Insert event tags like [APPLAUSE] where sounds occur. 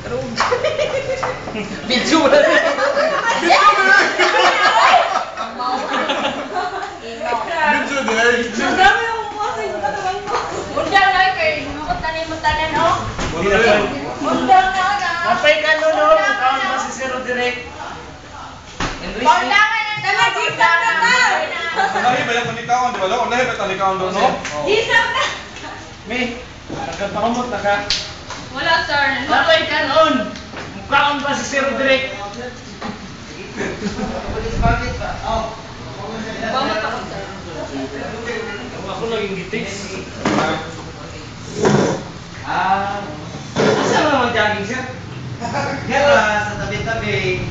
Video mo na. Video din. Ang dami yung kasi yung katawan mo. Undang na kay makutanin mo tanan na pwede. Undang na na. Napay ka no no. Kaon ba si Zero Direct? Paundangan na na. Nalagisa na ta. Unahin ba yung panikawan, di ba? Unahin ba yung talikawan doon, no? Gisam na. Me. Nagkapakamot na ka. Wala sir. Napay ka noon. Kaon ba si Zero Direct? Bamot ako sir. Ako naging gitis. Ah. Asa naman jogging sir? [LAUGHS] Gara sa tabi-tabi.